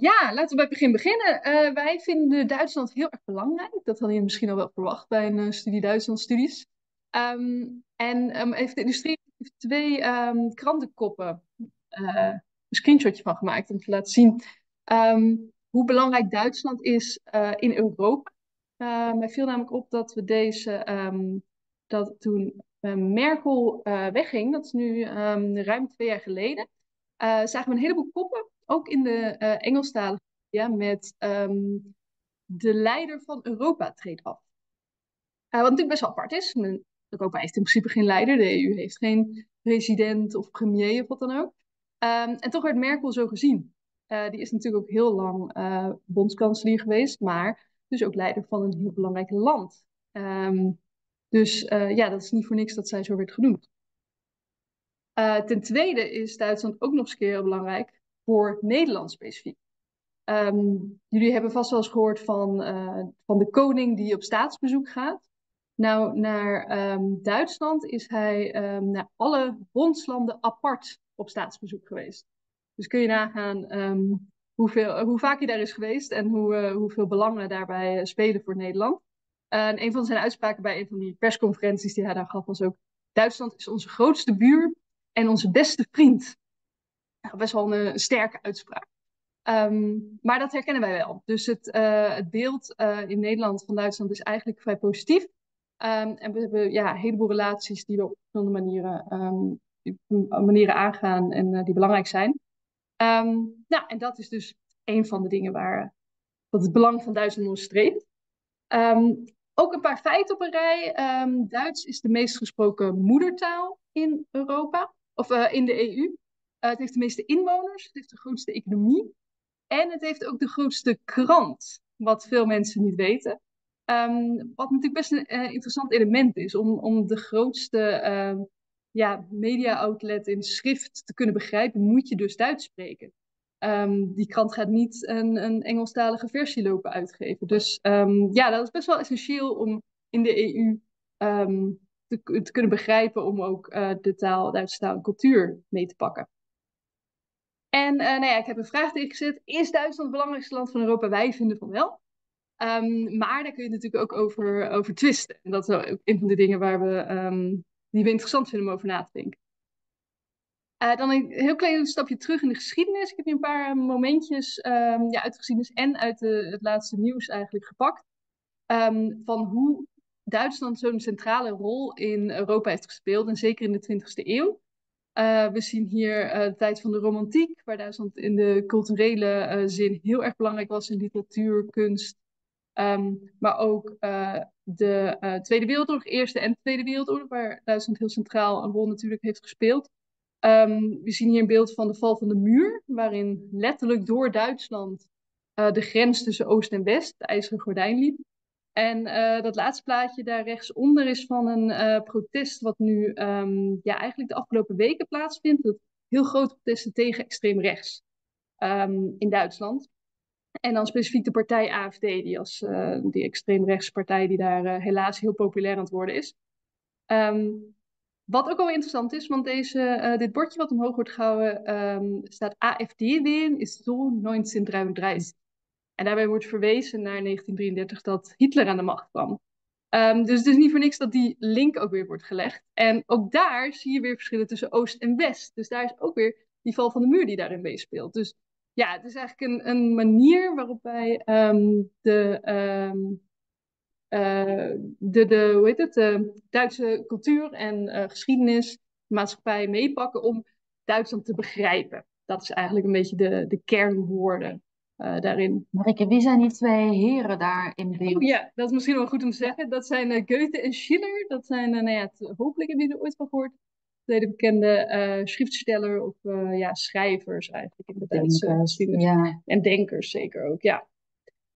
Ja, laten we bij het begin beginnen. Eh, wij vinden Duitsland heel erg belangrijk. Dat hadden je misschien al wel verwacht bij een uh, studie Duitsland-studies. Ehm, en um, even de industrie heeft twee um, krantenkoppen uh, een screenshotje van gemaakt om te laten zien hoe belangrijk Duitsland is in Europa. mij viel namelijk op dat we deze, dat toen Merkel wegging, dat is nu ruim twee jaar geleden, zagen we een heleboel koppen ook in de uh, Engelstalige media met um, de leider van Europa treedt af. Uh, wat natuurlijk best wel apart is. Europa heeft in principe geen leider. De EU heeft geen president of premier of wat dan ook. Um, en toch werd Merkel zo gezien. Uh, die is natuurlijk ook heel lang bondskanselier geweest, maar dus ook leider van een heel belangrijk land. Um, dus ja, dat is niet voor niks dat zij zo werd genoemd. ten tweede is Duitsland ook nog eens keer belangrijk voor Nederland specifiek. Um, jullie hebben vast wel eens gehoord van, uh, van de koning die op staatsbezoek gaat. Nou, naar um, Duitsland is hij um, naar alle bondslanden apart op staatsbezoek geweest. Dus kun je nagaan hoeveel, hoe vaak hij daar is geweest en hoe, uh, hoeveel belangen daarbij uh, spelen voor Nederland. en een van zijn uitspraken bij een van die persconferenties die hij daar gaf was ook: Duitsland is onze grootste buur en onze beste vriend best wel een, sterke uitspraak. Um, maar dat herkennen wij wel. Dus het, uh, het beeld uh, in Nederland van Duitsland is eigenlijk vrij positief. Um, en we hebben ja, een heleboel relaties die we op verschillende manieren, um, manieren aangaan en die belangrijk zijn. nou, en dat is dus een van de dingen waar dat het belang van Duitsland om streeft. ook een paar feiten op een rij. Duits is de meest gesproken moedertaal in Europa, of in de EU. Uh, het heeft de meeste inwoners, het heeft de grootste economie en het heeft ook de grootste krant, wat veel mensen niet weten. Um, wat natuurlijk best een uh, interessant element is om, om de grootste uh, ja, media-outlet in schrift te kunnen begrijpen, moet je dus Duits spreken. Um, die krant gaat niet een, een Engelstalige versie lopen uitgeven. Dus ja, dat is best wel essentieel om in de EU te, te, kunnen begrijpen om ook uh, de taal, Duitse taal en cultuur mee te pakken. En uh, nou ik heb een vraag gezet. Is Duitsland het belangrijkste land van Europa? Wij vinden van wel. Um, maar daar kun je natuurlijk ook over, over twisten. En dat is ook een van de dingen waar we, um, die we interessant vinden om over na te denken. Uh, dan een heel klein stapje terug in de geschiedenis. Ik heb hier een paar momentjes um, ja, uit de geschiedenis en uit de, het laatste nieuws eigenlijk gepakt. van hoe Duitsland zo'n centrale rol in Europa heeft gespeeld. En zeker in de 20e eeuw. Uh, we zien hier uh, de tijd van de romantiek, waar Duitsland in de culturele uh, zin heel erg belangrijk was in literatuur, kunst. Um, maar ook de Tweede Wereldoorlog, Eerste en Tweede Wereldoorlog, waar Duitsland heel centraal een rol natuurlijk heeft gespeeld. Um, we zien hier een beeld van de val van de muur, waarin letterlijk door Duitsland de grens tussen Oost en West, de IJzeren Gordijn, liep. En uh, dat laatste plaatje daar rechtsonder is van een uh, protest wat nu um, ja, eigenlijk de afgelopen weken plaatsvindt. Dat heel grote protesten tegen extreem rechts um, in Duitsland. En dan specifiek de partij AFD, die als uh, die extreemrechtse partij die daar helaas heel populair aan het worden is. Um, wat ook wel interessant is, want deze, dit bordje wat omhoog wordt gehouden staat AFD-wählen is zo 1933. En daarbij wordt verwezen naar 1933 dat Hitler aan de macht kwam. Um, dus het is niet voor niks dat die link ook weer wordt gelegd. En ook daar zie je weer verschillen tussen Oost en West. Dus daar is ook weer die val van de muur die daarin meespeelt. Dus ja, het is eigenlijk een, een manier waarop wij um, de, um, uh, de, de, hoe heet het, de Duitse cultuur en uh, geschiedenis, maatschappij meepakken om Duitsland te begrijpen. Dat is eigenlijk een beetje de, de kernwoorden uh, daarin. Marike, wie zijn die twee heren daar in beeld? Ja, dat is misschien wel goed om te zeggen. Dat zijn uh, Goethe en Schiller. Dat zijn, uh, nou ja, het, hopelijk hebben jullie er ooit van gehoord. Tweede bekende schriftsteller of ja, schrijvers eigenlijk in de Duitse geschiedenis. Ja. En denkers zeker ook, ja.